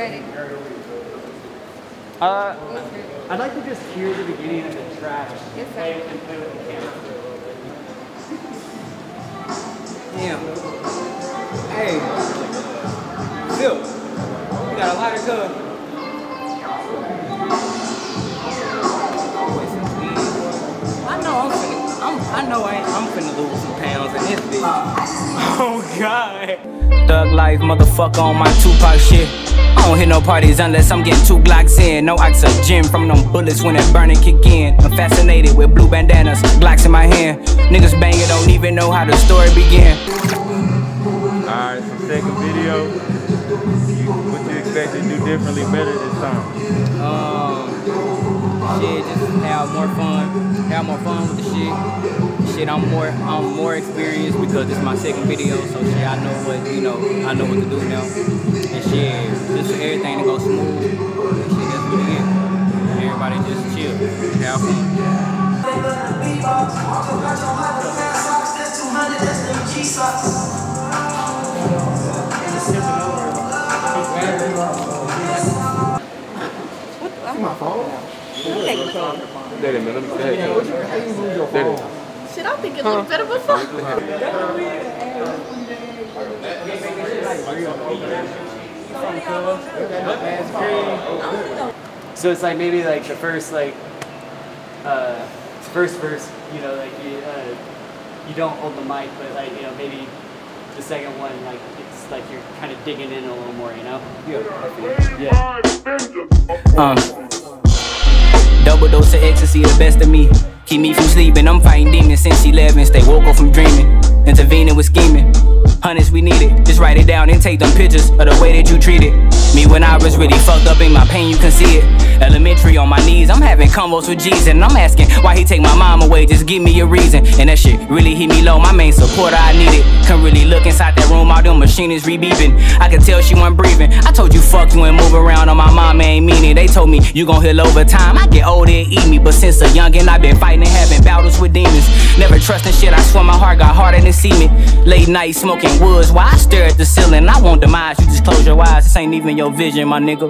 Ready. Uh, I'd like to just hear the beginning of the track. Yes, sir. Play, and play with the camera. Damn. Hey. Phil. You got a lighter cuz? I know I'm finna, I'm, I know I, I'm finna lose some pounds in this bitch. Oh God. Thug life, motherfucker on my Tupac shit. I don't hit no parties unless I'm getting two Glocks in. No oxygen from them bullets when that burning kick in. I'm fascinated with blue bandanas, Glocks in my hand. Niggas banging, don't even know how the story began. Alright, so second video. What you expect to do differently better this time? Uh, Shit, just have more fun, have more fun with the shit. Shit, I'm more, I'm more experienced because it's my second video, so shit, I know what, you know, I know what to do now. And shit, just for everything to go smooth. And shit, that's what it is. Everybody just chill, have fun. Daddy, man, let me say Daddy. Shit, I think it looked better before. So it's like maybe like the first like uh first verse, you know, like you uh, you don't hold the mic, but like you know maybe the second one like it's like you're kind of digging in a little more, you know? Yeah. Uh. Double dose of ecstasy, the best of me. Keep me from sleeping. I'm fighting demons since 11. Stay woke up from dreaming. Intervening with scheming. Hundreds we need it. Just write it down and take them pictures of the way that you treat it. me when I was really fucked up in my pain. You can see it. Elementary on my knees. I'm having convos with Jesus and I'm asking why he take my mom away. Just give me a reason. And that shit really hit me low. My main supporter, I need it. Can really look inside that room. All them machines re-beeping. I could tell she wasn't breathing. I told you fuck you and move around on my mom ain't mean it. They told me you gon' heal over time. I get older and eat me, but since a youngin' I've been fighting and having battles with demons. Never trusting shit. I swear my heart got harder than semen. Late night smoking woods while I stare at the ceiling. I won't demise. You just close your eyes. This ain't even your vision, my nigga.